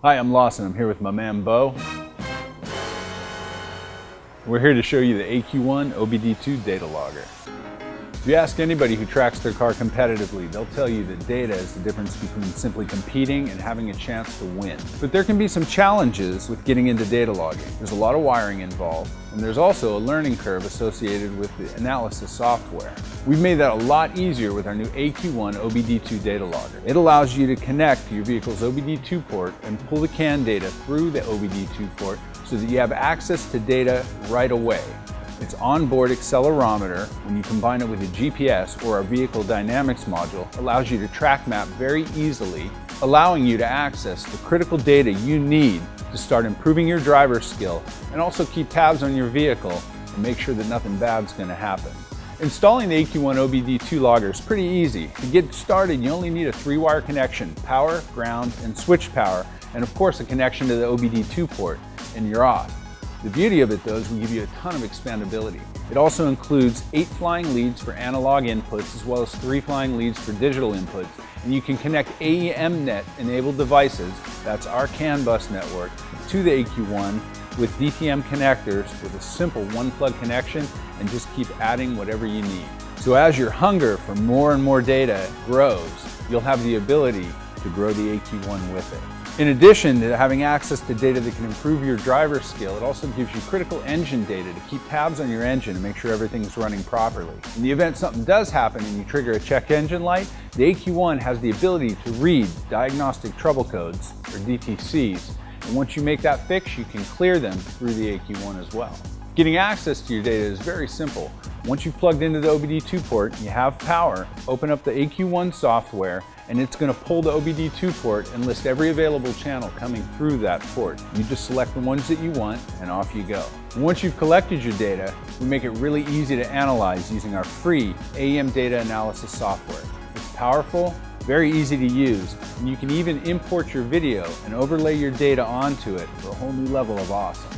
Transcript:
Hi, I'm Lawson. I'm here with my man Bo. We're here to show you the AQ1 OBD2 data logger. If you ask anybody who tracks their car competitively, they'll tell you that data is the difference between simply competing and having a chance to win. But there can be some challenges with getting into data logging. There's a lot of wiring involved, and there's also a learning curve associated with the analysis software. We've made that a lot easier with our new AQ1 OBD2 data logger. It allows you to connect to your vehicle's OBD2 port and pull the CAN data through the OBD2 port so that you have access to data right away. Its onboard accelerometer, when you combine it with a GPS or our vehicle dynamics module, allows you to track map very easily, allowing you to access the critical data you need to start improving your driver skill and also keep tabs on your vehicle and make sure that nothing bad is going to happen. Installing the AQ1 OBD2 logger is pretty easy. To get started, you only need a three-wire connection, power, ground, and switch power, and of course a connection to the OBD2 port, and you're off. The beauty of it though is we give you a ton of expandability. It also includes eight flying leads for analog inputs as well as three flying leads for digital inputs. And you can connect AEMnet enabled devices, that's our CAN bus network, to the AQ1 with DTM connectors with a simple one plug connection and just keep adding whatever you need. So as your hunger for more and more data grows, you'll have the ability to grow the AQ1 with it. In addition to having access to data that can improve your driver skill, it also gives you critical engine data to keep tabs on your engine and make sure everything's running properly. In the event something does happen and you trigger a check engine light, the AQ1 has the ability to read diagnostic trouble codes, or DTCs, and once you make that fix, you can clear them through the AQ1 as well. Getting access to your data is very simple. Once you've plugged into the OBD2 port, you have power, open up the AQ1 software, and it's going to pull the OBD2 port and list every available channel coming through that port. You just select the ones that you want and off you go. Once you've collected your data, we make it really easy to analyze using our free AEM data analysis software. It's powerful, very easy to use, and you can even import your video and overlay your data onto it for a whole new level of awesome.